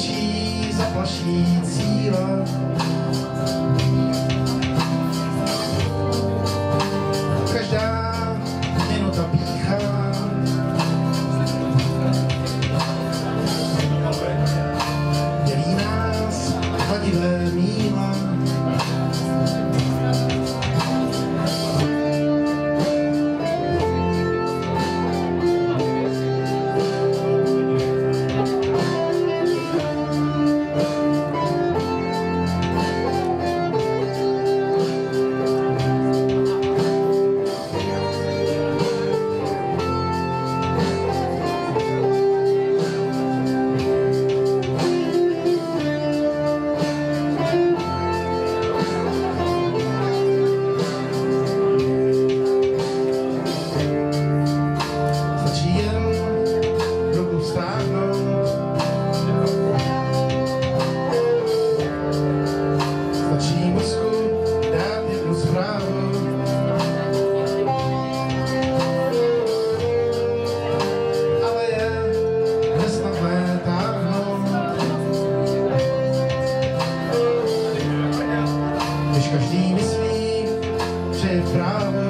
mlčí zaplašní cíle. se fraga